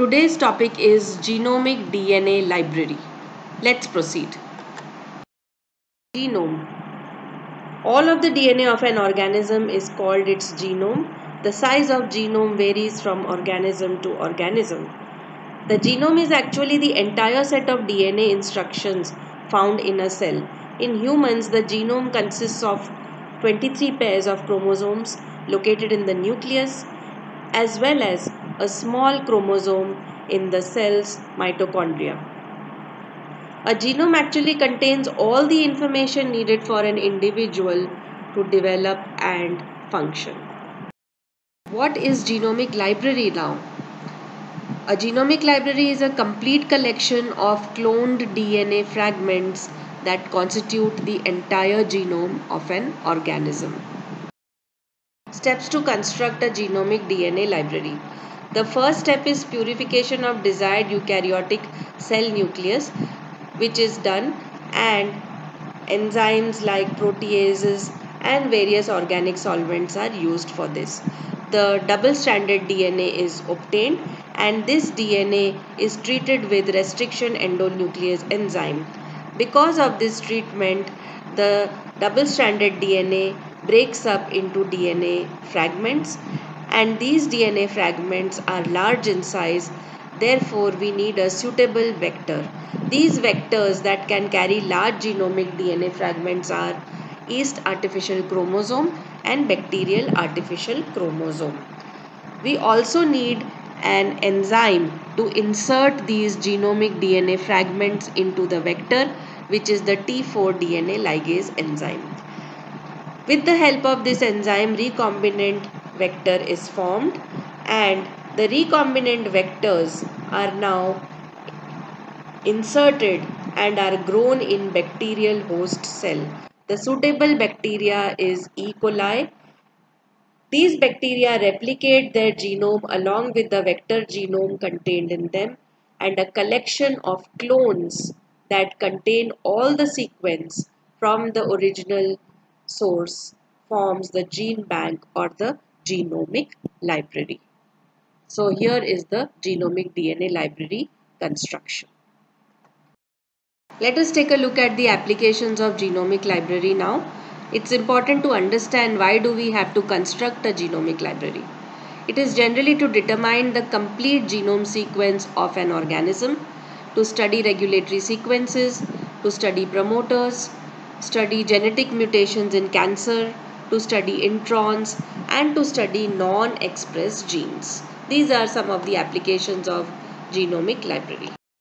Today's topic is Genomic DNA Library. Let's proceed. Genome. All of the DNA of an organism is called its genome. The size of genome varies from organism to organism. The genome is actually the entire set of DNA instructions found in a cell. In humans, the genome consists of 23 pairs of chromosomes located in the nucleus as well as a small chromosome in the cell's mitochondria. A genome actually contains all the information needed for an individual to develop and function. What is genomic library now? A genomic library is a complete collection of cloned DNA fragments that constitute the entire genome of an organism. Steps to construct a genomic DNA library. The first step is purification of desired eukaryotic cell nucleus which is done and enzymes like proteases and various organic solvents are used for this. The double stranded DNA is obtained and this DNA is treated with restriction endonuclease enzyme. Because of this treatment, the double stranded DNA breaks up into DNA fragments and these DNA fragments are large in size therefore we need a suitable vector. These vectors that can carry large genomic DNA fragments are yeast artificial chromosome and bacterial artificial chromosome. We also need an enzyme to insert these genomic DNA fragments into the vector which is the T4 DNA ligase enzyme. With the help of this enzyme, recombinant vector is formed and the recombinant vectors are now inserted and are grown in bacterial host cell. The suitable bacteria is E. coli. These bacteria replicate their genome along with the vector genome contained in them and a collection of clones that contain all the sequence from the original source forms the gene bank or the genomic library. So here is the genomic DNA library construction. Let us take a look at the applications of genomic library now. It's important to understand why do we have to construct a genomic library. It is generally to determine the complete genome sequence of an organism, to study regulatory sequences, to study promoters, study genetic mutations in cancer, to study introns and to study non-expressed genes. These are some of the applications of genomic library.